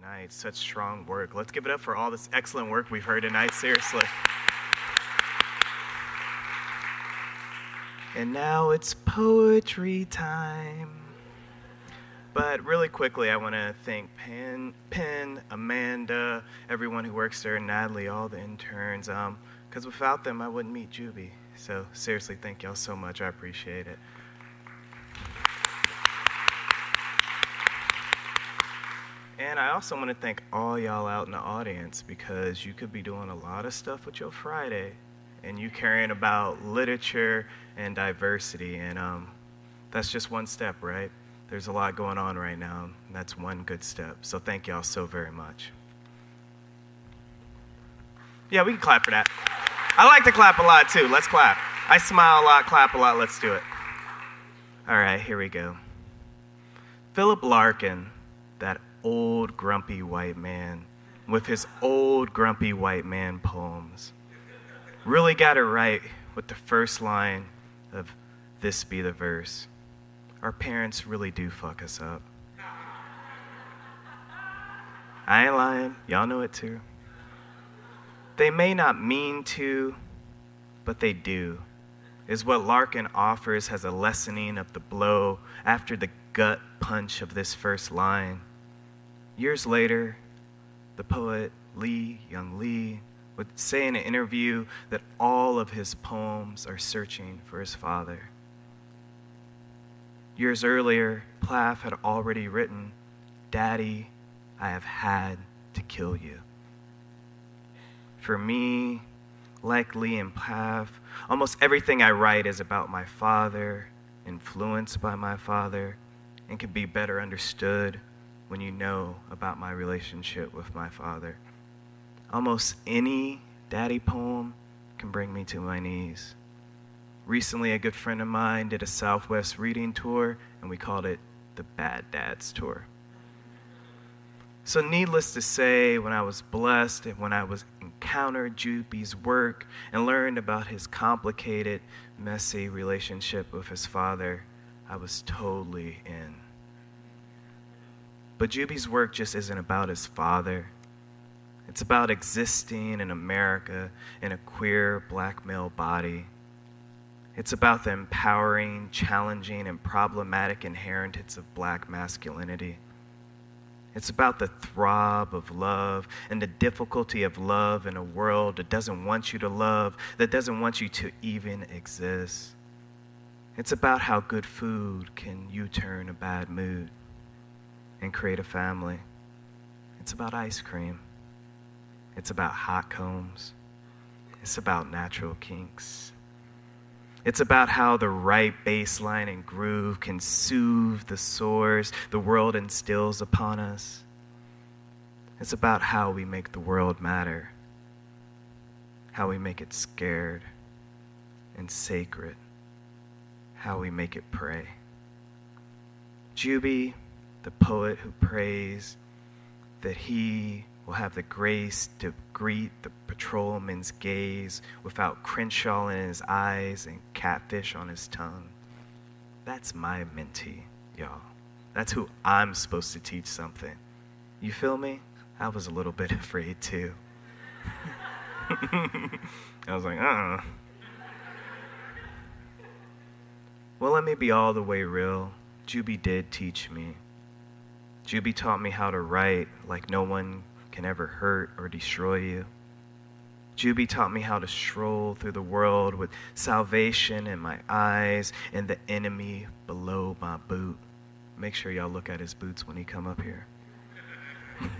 night. Such strong work. Let's give it up for all this excellent work we've heard tonight, seriously. And now it's poetry time. But really quickly, I want to thank PEN, PEN, Amanda, everyone who works there, Natalie, all the interns. Because um, without them, I wouldn't meet Jubi. So seriously, thank y'all so much. I appreciate it. And I also want to thank all y'all out in the audience because you could be doing a lot of stuff with your Friday and you caring about literature and diversity. And um, that's just one step, right? There's a lot going on right now, and that's one good step. So thank y'all so very much. Yeah, we can clap for that. I like to clap a lot too. Let's clap. I smile a lot, clap a lot. Let's do it. All right, here we go. Philip Larkin, that old grumpy white man with his old grumpy white man poems really got it right with the first line of This Be the Verse. Our parents really do fuck us up. I ain't lying, y'all know it too. They may not mean to, but they do, is what Larkin offers as a lessening of the blow after the gut punch of this first line. Years later, the poet Lee Young Lee would say in an interview that all of his poems are searching for his father. Years earlier, Plath had already written, Daddy, I have had to kill you. For me, like Lee and Plath, almost everything I write is about my father, influenced by my father, and can be better understood when you know about my relationship with my father. Almost any daddy poem can bring me to my knees. Recently, a good friend of mine did a Southwest reading tour, and we called it the Bad Dads Tour. So, needless to say, when I was blessed and when I was encountered Jubi's work and learned about his complicated, messy relationship with his father, I was totally in. But Jubi's work just isn't about his father. It's about existing in America in a queer black male body. It's about the empowering, challenging, and problematic inheritance of black masculinity. It's about the throb of love and the difficulty of love in a world that doesn't want you to love, that doesn't want you to even exist. It's about how good food can U turn a bad mood and create a family. It's about ice cream. It's about hot combs. It's about natural kinks. It's about how the right bass line and groove can soothe the sores the world instills upon us. It's about how we make the world matter, how we make it scared and sacred, how we make it pray. Jubi, the poet who prays that he will have the grace to greet the patrolman's gaze without Crenshaw in his eyes and catfish on his tongue. That's my mentee, y'all. That's who I'm supposed to teach something. You feel me? I was a little bit afraid too. I was like, uh uh Well, let me be all the way real. Jubi did teach me. Jubi taught me how to write like no one can ever hurt or destroy you. Jubi taught me how to stroll through the world with salvation in my eyes and the enemy below my boot. Make sure y'all look at his boots when he come up here.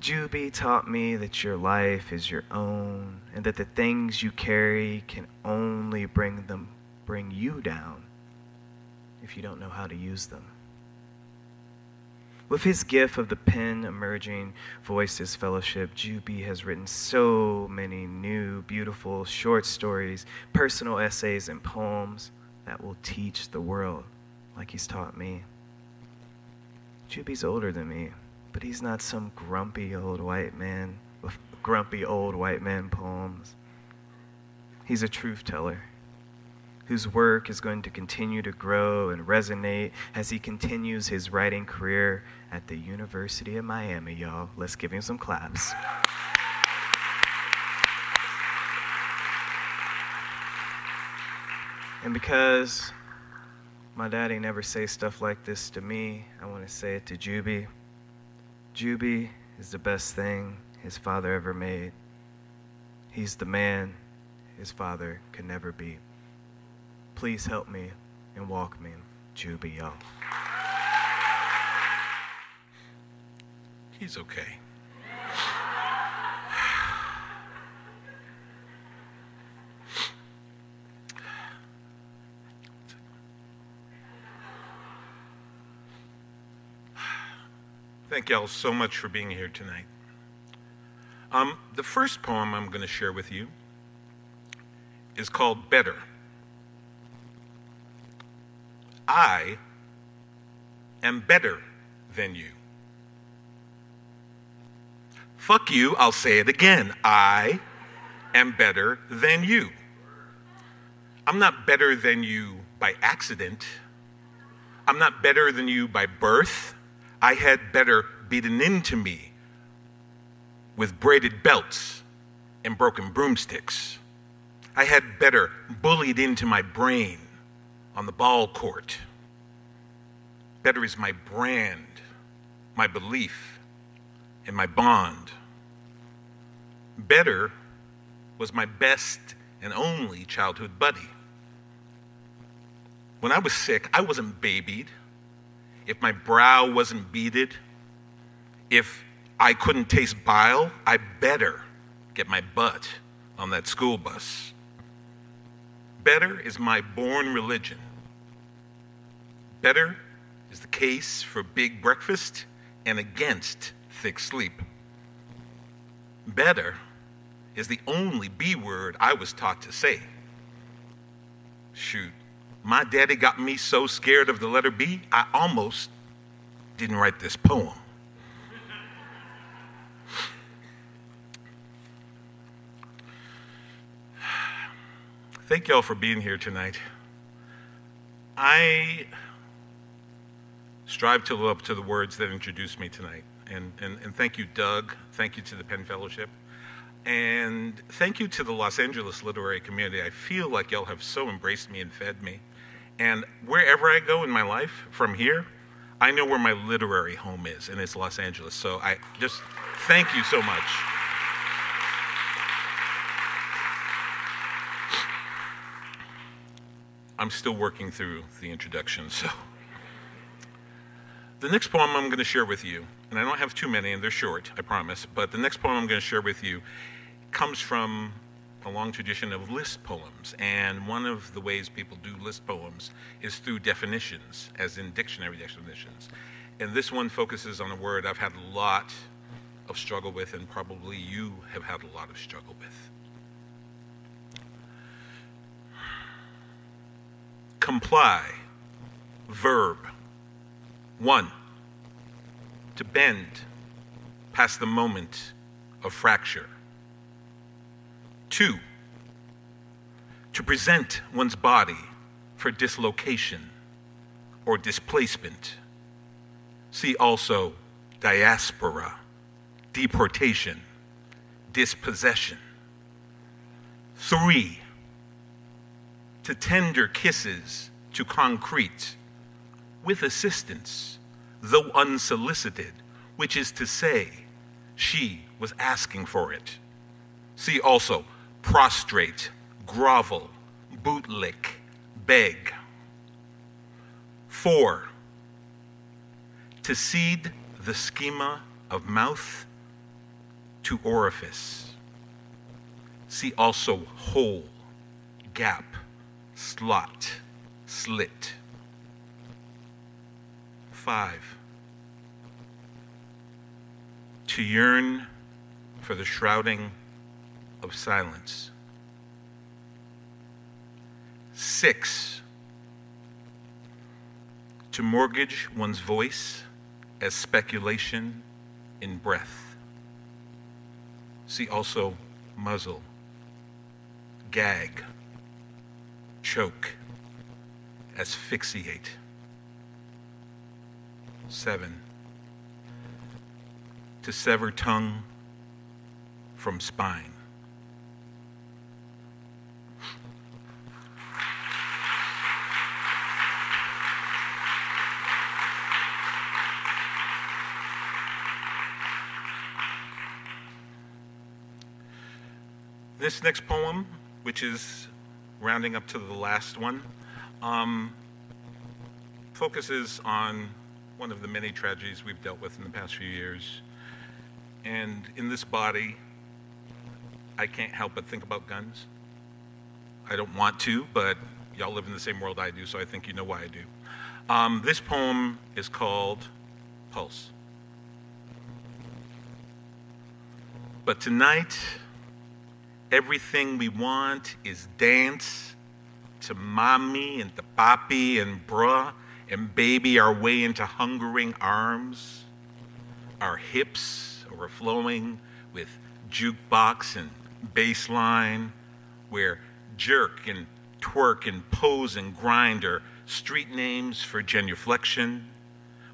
Jubi taught me that your life is your own and that the things you carry can only bring them bring you down if you don't know how to use them. With his gift of the PEN emerging voices fellowship, Jubi has written so many new, beautiful short stories, personal essays, and poems that will teach the world like he's taught me. Jubi's older than me, but he's not some grumpy old white man with grumpy old white man poems. He's a truth teller whose work is going to continue to grow and resonate as he continues his writing career at the University of Miami, y'all. Let's give him some claps. And because my daddy never say stuff like this to me, I want to say it to Jubi. Jubi is the best thing his father ever made. He's the man his father could never be. Please help me and walk me, y'all. He's okay. Thank y'all so much for being here tonight. Um, the first poem I'm going to share with you is called Better. I am better than you. Fuck you, I'll say it again. I am better than you. I'm not better than you by accident. I'm not better than you by birth. I had better beaten into me with braided belts and broken broomsticks. I had better bullied into my brain on the ball court. Better is my brand, my belief, and my bond. Better was my best and only childhood buddy. When I was sick, I wasn't babied. If my brow wasn't beaded, if I couldn't taste bile, I better get my butt on that school bus. Better is my born religion. Better is the case for big breakfast and against thick sleep. Better is the only B word I was taught to say. Shoot, my daddy got me so scared of the letter B, I almost didn't write this poem. Thank y'all for being here tonight. I strive to live up to the words that introduced me tonight. And, and, and thank you, Doug. Thank you to the PEN Fellowship. And thank you to the Los Angeles literary community. I feel like y'all have so embraced me and fed me. And wherever I go in my life from here, I know where my literary home is, and it's Los Angeles. So I just thank you so much. I'm still working through the introduction, so. The next poem I'm going to share with you, and I don't have too many, and they're short, I promise, but the next poem I'm going to share with you comes from a long tradition of list poems. And one of the ways people do list poems is through definitions, as in dictionary definitions. And this one focuses on a word I've had a lot of struggle with, and probably you have had a lot of struggle with. Comply, verb. One, to bend past the moment of fracture. Two, to present one's body for dislocation or displacement. See also diaspora, deportation, dispossession. Three, to tender kisses to concrete with assistance, though unsolicited, which is to say, she was asking for it. See also prostrate, grovel, bootlick, beg. Four, to cede the schema of mouth to orifice. See also hole, gap, slot, slit. Five, to yearn for the shrouding of silence. Six, to mortgage one's voice as speculation in breath. See also muzzle, gag, choke. asphyxiate. Seven, to sever tongue from spine. This next poem, which is rounding up to the last one, um, focuses on one of the many tragedies we've dealt with in the past few years. And in this body, I can't help but think about guns. I don't want to, but y'all live in the same world I do, so I think you know why I do. Um, this poem is called Pulse. But tonight, everything we want is dance to mommy and to papi and bruh and baby our way into hungering arms, our hips overflowing with jukebox and bassline, where jerk and twerk and pose and grind are street names for genuflection.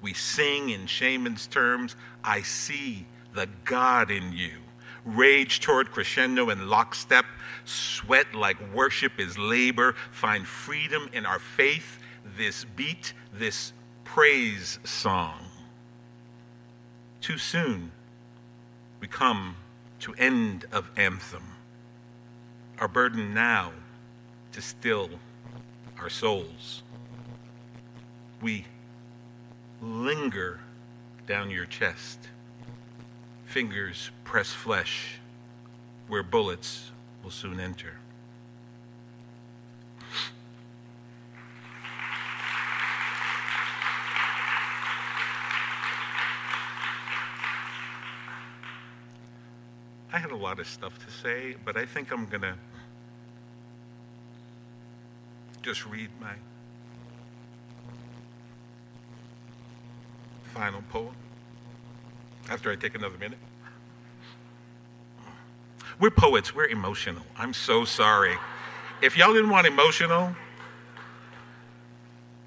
We sing in shaman's terms, I see the God in you. Rage toward crescendo and lockstep, sweat like worship is labor, find freedom in our faith, this beat, this praise song. Too soon we come to end of anthem. Our burden now to still our souls. We linger down your chest. Fingers press flesh where bullets will soon enter. I had a lot of stuff to say, but I think I'm going to just read my final poem after I take another minute. We're poets, we're emotional. I'm so sorry. If y'all didn't want emotional,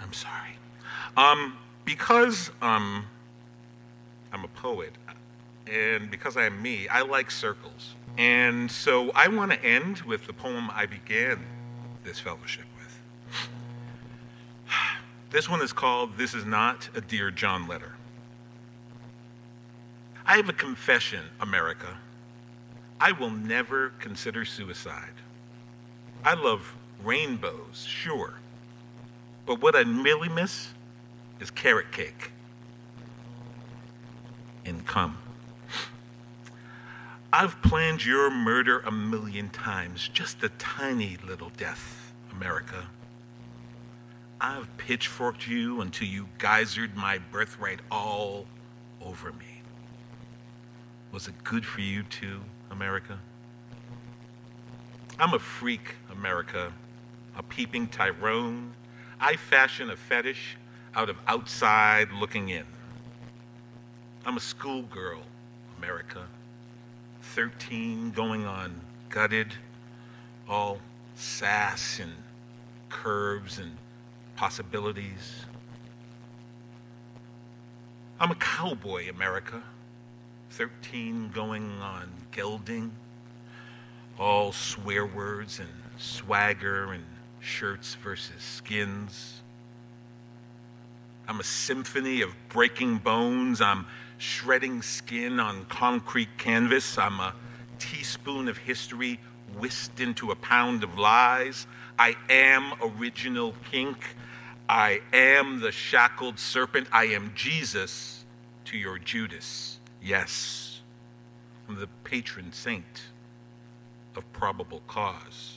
I'm sorry. Um, because um, I'm a poet, and because I am me, I like circles. And so I want to end with the poem I began this fellowship with. This one is called This Is Not a Dear John Letter. I have a confession, America. I will never consider suicide. I love rainbows, sure. But what I really miss is carrot cake and come. I've planned your murder a million times, just a tiny little death, America. I've pitchforked you until you geysered my birthright all over me. Was it good for you too, America? I'm a freak, America, a peeping Tyrone. I fashion a fetish out of outside looking in. I'm a schoolgirl, America, 13 going on gutted, all sass and curves and possibilities. I'm a cowboy, America. 13 going on gelding, all swear words and swagger and shirts versus skins. I'm a symphony of breaking bones. I'm shredding skin on concrete canvas. I'm a teaspoon of history whisked into a pound of lies. I am original kink. I am the shackled serpent. I am Jesus to your Judas. Yes, I'm the patron saint of probable cause.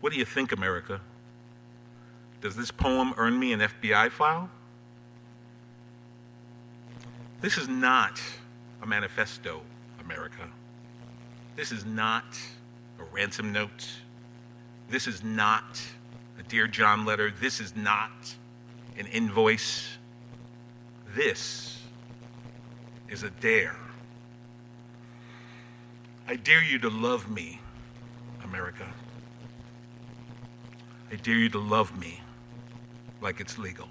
What do you think, America? Does this poem earn me an FBI file? This is not a manifesto, America. This is not a ransom note. This is not a Dear John letter. This is not an invoice. This is a dare. I dare you to love me, America. I dare you to love me like it's legal.